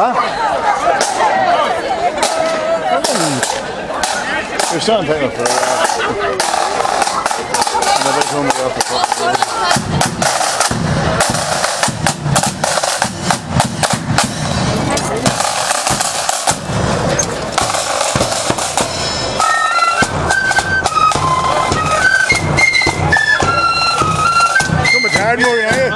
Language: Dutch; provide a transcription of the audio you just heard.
Huh? Your son take for a ride. is dat? Kom met haar, mooi hè?